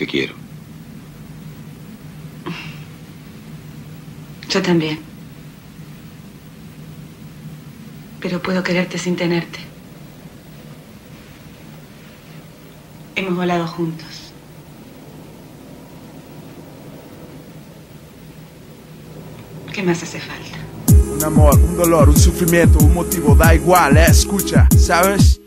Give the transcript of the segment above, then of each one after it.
Te quiero. Yo también. Pero puedo quererte sin tenerte. Hemos volado juntos. ¿Qué más hace falta? Un amor, un dolor, un sufrimiento, un motivo, da igual, eh, escucha, ¿sabes?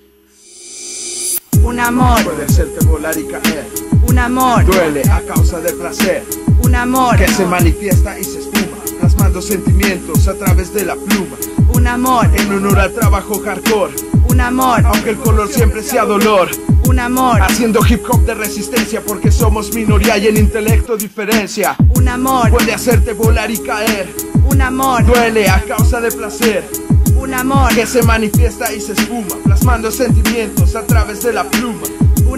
Un amor, Puede hacerte volar y caer. Un amor, Duele a causa del placer un amor, que se manifiesta y se espuma, plasmando sentimientos a través de la pluma. un amor, En honor al trabajo hardcore, un amor, aunque el color siempre sea dolor. un amor, Haciendo hip hop de resistencia porque somos minoría y en intelecto diferencia. un amor, Puede hacerte volar y caer. un amor, Duele a causa de placer un amor, que se manifiesta y se espuma, plasmando sentimientos a través de la pluma.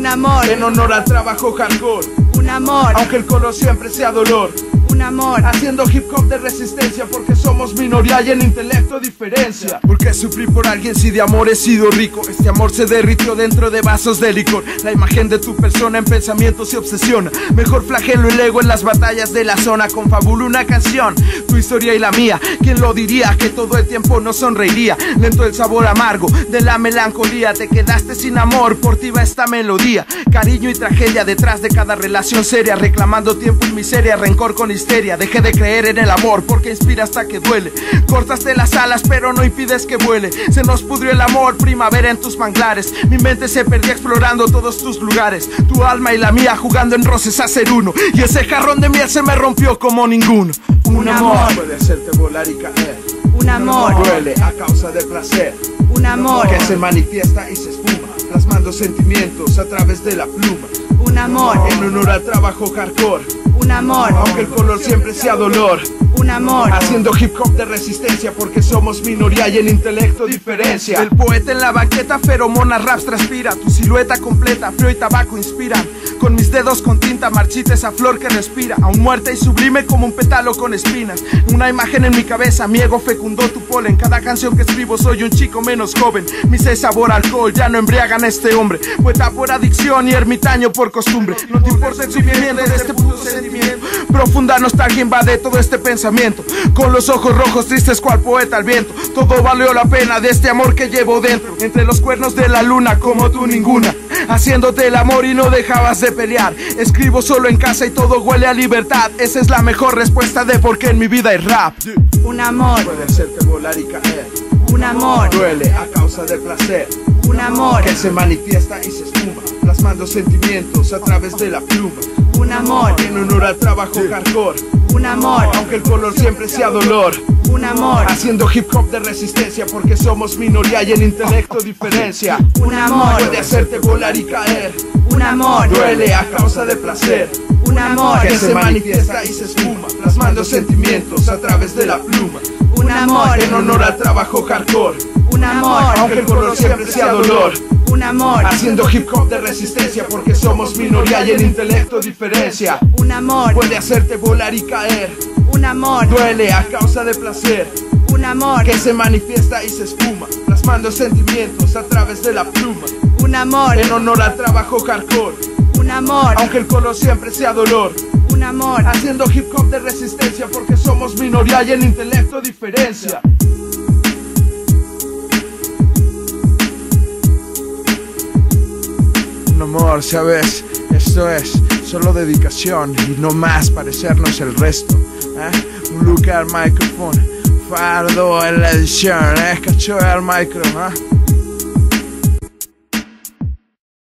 Un amor, En honor al trabajo hardcore, un amor, aunque el color siempre sea dolor. un amor, Haciendo hip hop de resistencia porque somos minoría y en intelecto diferencia. Porque sufrir por alguien si de amor he sido rico. Este amor se derritió dentro de vasos de licor. La imagen de tu persona en pensamientos se obsesiona. Mejor flagelo el ego en las batallas de la zona. Confabula una canción, historia y la mía. ¿Quién lo diría que todo el tiempo no sonreiría? Lento el sabor amargo de la melancolía. Te quedaste sin amor, por ti va esta melodía. Cariño y tragedia detrás de cada relación seria. Reclamando tiempo y miseria, rencor con histeria. Dejé de creer en el amor porque inspira hasta que duele. Cortaste las alas, pero no impides que vuele. Se nos pudrió el amor, primavera en tus manglares. Mi mente se perdió explorando todos tus lugares. Tu alma y la mía jugando en roces a ser uno. Y ese jarrón de miel se me rompió como ninguno. Un amor. puede hacerte volar y caer. un amor, Duele a causa de placer. un amor, que se manifiesta y se espuma, plasmando sentimientos a través de la pluma. un amor, En honor al trabajo hardcore, un amor, aunque el color siempre sea dolor. un amor, Haciendo hip hop de resistencia porque somos minoría y en intelecto diferencia. El poeta en la banqueta, feromona, raps transpira. Tu silueta completa, frío y tabaco inspiran. Con mis dedos con tinta marchita esa flor que respira. Aún muerta y sublime como un pétalo con espinas. Una imagen en mi cabeza, mi ego fecundó tu polen. Cada canción que escribo soy un chico menos joven. Mi sé sabor alcohol, ya no embriagan a este hombre. Poeta por adicción y ermitaño por costumbre. No te importa el sufrimiento de este puto sentimiento. Profunda nostalgia invade todo este pensamiento. Con los ojos rojos tristes cual poeta al viento. Todo valió la pena de este amor que llevo dentro. Entre los cuernos de la luna como tú ninguna. Haciéndote el amor y no dejabas de pelear. Escribo solo en casa y todo huele a libertad. Esa es la mejor respuesta de por qué en mi vida hay rap. un amor, Puede hacerte volar y caer. un amor, Duele a causa del placer. un amor, que se manifiesta y se espuma, plasmando sentimientos a través de la pluma. un amor, En honor al trabajo hardcore, un amor, aunque el color siempre sea dolor. Un amor, Haciendo hip hop de resistencia porque somos minoría y en intelecto diferencia. un amor, Puede hacerte volar y caer, un amor, duele a causa de placer. un amor, Que se manifiesta y se espuma, plasmando sentimientos a través de la pluma. un amor, En honor al trabajo hardcore, un amor, aunque el color siempre sea dolor. un amor, Haciendo hip hop de resistencia porque somos minoría y en intelecto diferencia. un amor, Puede hacerte volar y caer, un amor, duele a causa de placer, un amor, que se manifiesta y se espuma, plasmando sentimientos a través de la pluma. un amor, En honor al trabajo hardcore, un amor, aunque el color siempre sea dolor. un amor, Haciendo hip hop de resistencia porque somos minoría y en intelecto diferencia. Un amor, ¿sabes? Esto es solo dedicación y no más parecernos el resto. ¿Eh? Un look al micrófono, fardo en la edición, ¿eh? Cacho al micro, ¿eh?